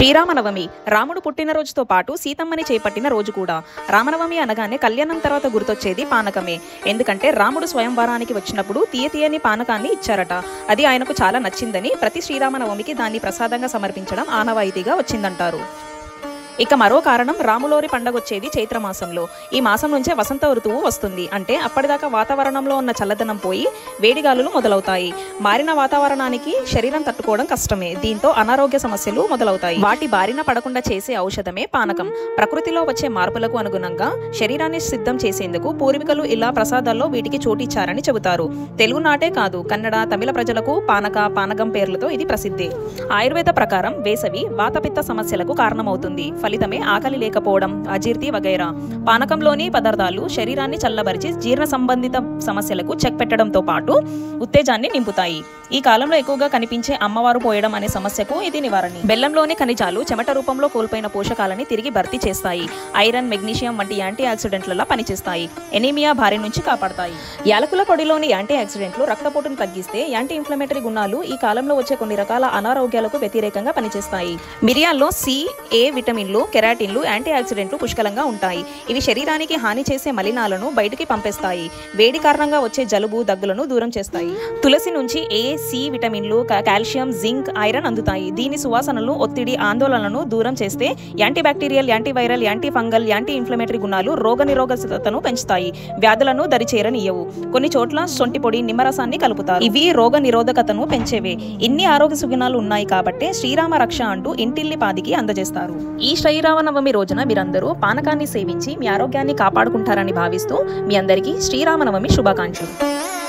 శ్రీరామనవమి రాముడు పుట్టినరోజుతో పాటు సీతమ్మని చేపట్టిన రోజు కూడా. రామనవమి అనగానే కళ్యాణం తర్వాత గుర్తొచ్చేది పానకమే. ఎందుకంటే రాముడు స్వయంవరానికి వచ్చినప్పుడు తీయ తీయని పానకాన్ని ఇచ్చారట. అది ఆయనకు చాలా నచ్చిందని ప్రతి శ్రీరామనవమికి దాన్ని ప్రసాదంగా సమర్పించడం ఆనవాయితీగా వచ్చిందంటారు. ఇక మరో కారణం రాములోరి పండగొచ్చేది చైత్రమాసంలో. ఈ మాసం నుంచే వసంత ఋతువు వస్తుంది. అంటే అప్పటిదాకా వాతావరణంలో ఉన్న చల్లదనం పోయి వేడిగాలులు మొదలవుతాయి. మారిన వాతావరణానికి శరీరం తట్టుకోవడం కష్టమే. దీంతో అనారోగ్య సమస్యలు మొదలవుతాయి. వాటి బారిన పడకుండా చేసే ఔషధమే పానకం. ప్రకృతిలో వచ్చే మార్పులకు అనుగుణంగా శరీరాన్ని సిద్ధం చేసేందుకు పూర్వీకులు ఇలా ప్రసాదాల్లో వీటికి చోటిచ్చారని చెబుతారు. తెలుగునాటే కాదు కన్నడ తమిళ ప్రజలకు పానక పానకం పేర్లతో ఇది ప్రసిద్ధి. ఆయుర్వేద ప్రకారం వేసవి వాతపిత్త సమస్యలకు కారణమవుతుంది. ఫలితమే ఆకలి లేకపోవడం అజీర్తి వగైరా. పానకంలోని పదార్థాలు శరీరాన్ని చల్లబరిచి జీర్ణ సంబంధిత సమస్యలకు చెక్ పెట్టడంతో పాటు ఉత్తేజాన్ని నింపుతాయి. ఈ కాలంలో ఎక్కువగా కనిపించే అమ్మవారు పోయడం అనే సమస్యకు ఇది నివారణ. బెల్లంలోని ఖనిజాలు చెమట రూపంలో కోల్పోయిన పోషకాలని తిరిగి భర్తీ చేస్తాయి. ఐరన్ మెగ్నీషియం వంటి యాంటీ ఆక్సిడెంట్లలో పనిచేస్తాయి. ఎనీమియా భారీ నుంచి కాపాడతాయి. యాలకుల పొడిలోని యాంటీ ఆక్సిడెంట్లు రక్తపోటును తగ్గిస్తే యాంటీ ఇన్ఫ్లమేటరీ గుణాలు ఈ కాలంలో వచ్చే కొన్ని రకాల అనారోగ్యాలకు వ్యతిరేకంగా పనిచేస్తాయి. మిరియాల్లో సి ఏ విటమిన్లు కెరాటిన్లు యాంటీ ఆక్సిడెంట్లు పుష్కలంగా ఉంటాయి. ఇవి శరీరానికి హాని చేసే మలినాలను బయటికి పంపేస్తాయి. వేడి కారణంగా వచ్చే జలుబు దగ్గులను దూరం చేస్తాయి. తులసి నుంచి ఏ సి విటమిన్లు కాల్షియం జింక్ ఐరన్ అందుతాయి. దీని సువాసనలు ఒత్తిడి ఆందోళనలను దూరం చేస్తే anti bacterial anti viral anti fungal anti inflammatory గుణాలు రోగ నిరోధకతను పెంచుతాయి. వ్యాధులను దరిచేరనియవు. కొన్ని చోట్ల సొంటి పొడి నిమ్మరసాన్ని కలుపుతారు. ఇవి రోగ నిరోధకతను పెంచేవే. ఇన్ని ఆరోగ్య సుగుణాలు ఉన్నాయి కాబట్టే శ్రీరామ రక్ష అంటూ ఇంటిల్లి పాదికి అందజేస్తారు. ఈ శ్రీరామనవమి రోజున మీరందరూ పానకాన్ని సేవించి మీ ఆరోగ్యాన్ని కాపాడుకుంటారని భావిస్తూ మీ అందరికీ శ్రీరామనవమి శుభాకాంక్షలు.